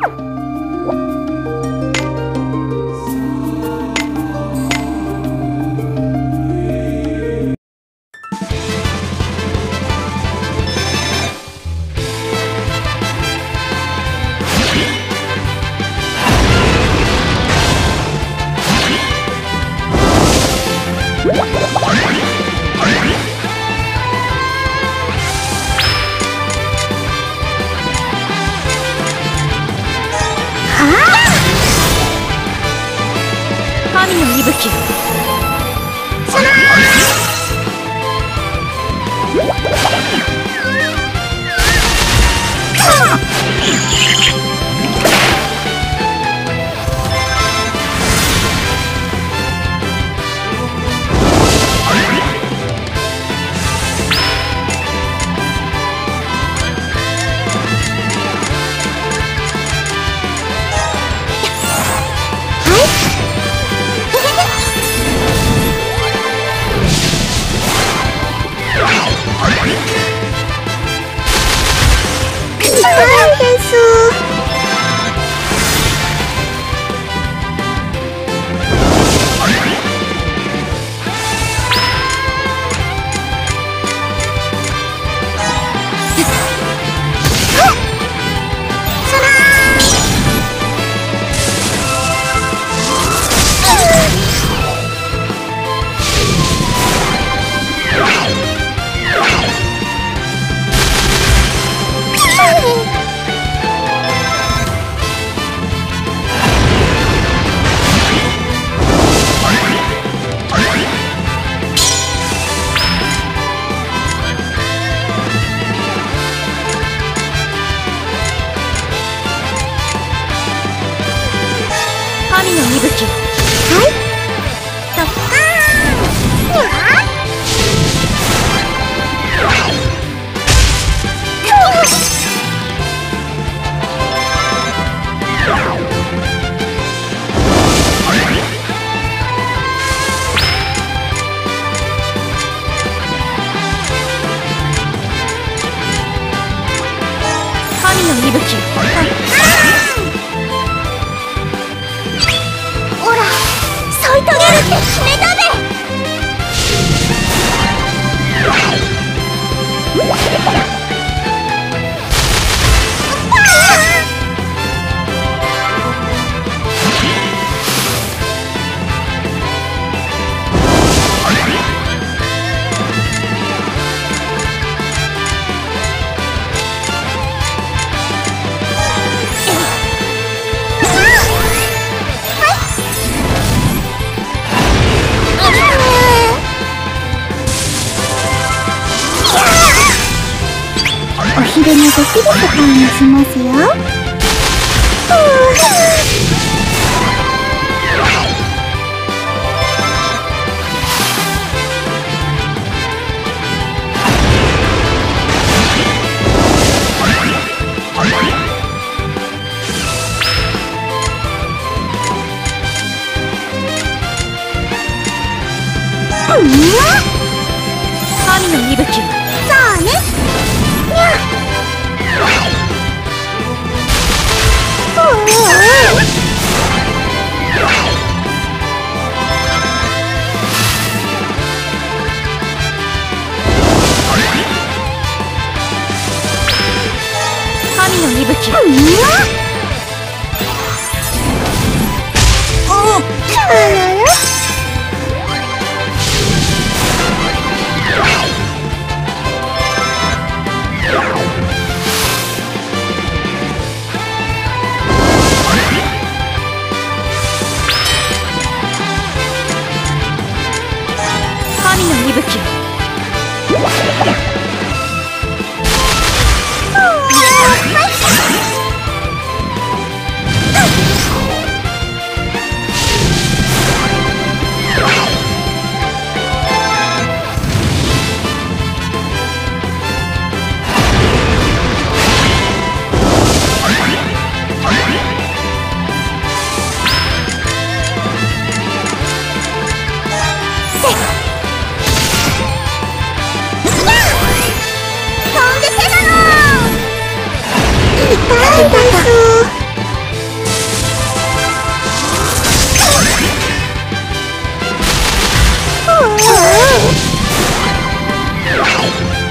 you はの息吹。でもできる世界にしますよ神の息吹 Ow!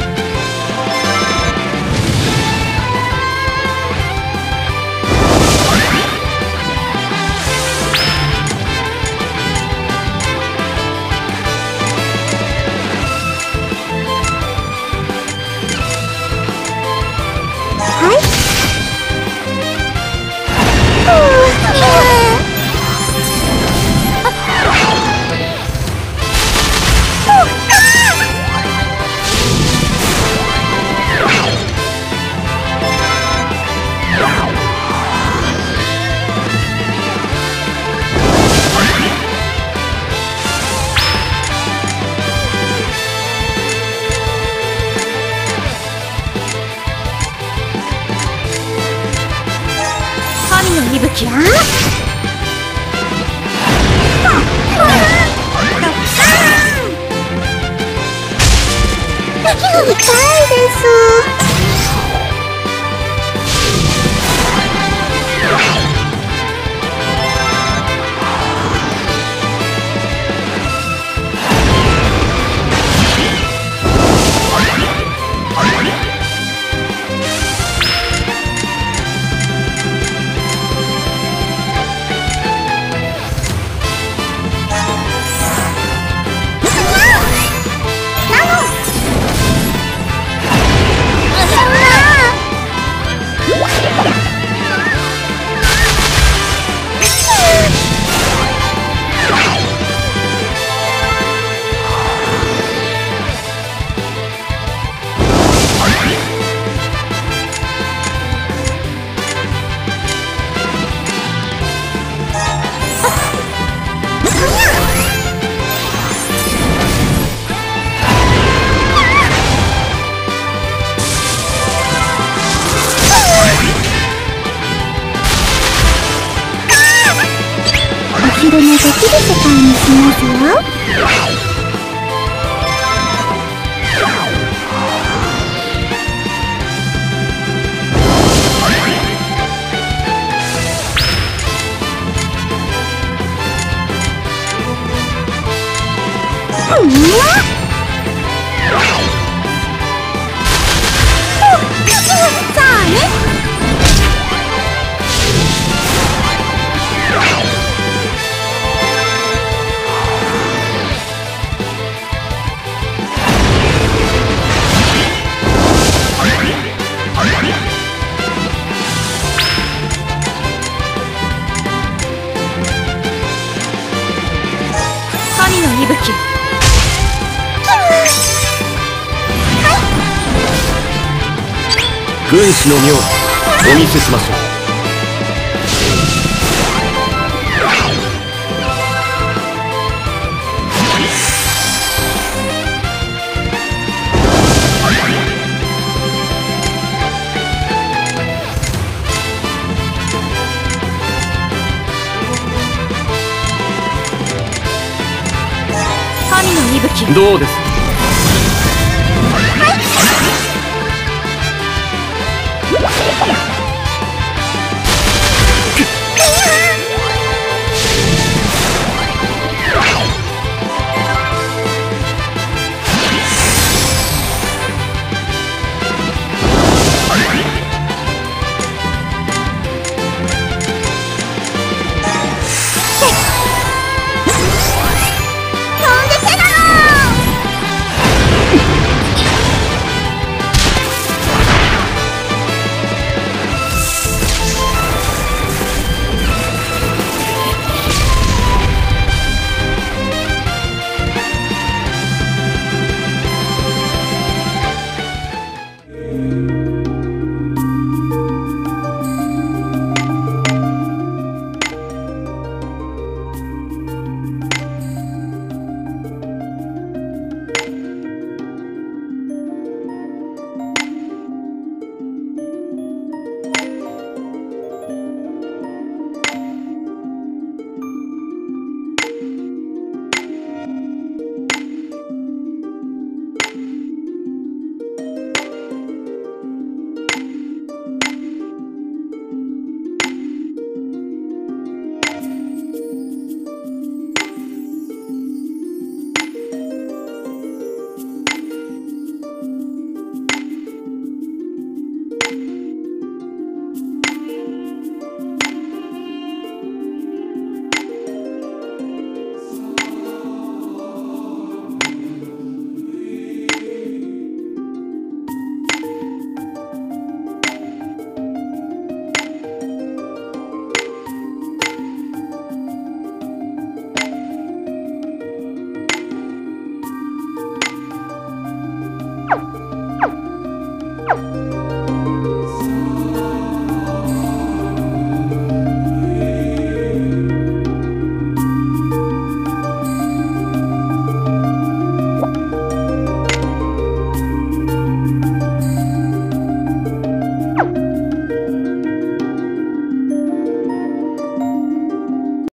の息吹や痛いです昼寝できる世界にしますよ。うん軍師の妙お見せしましょう。どうです？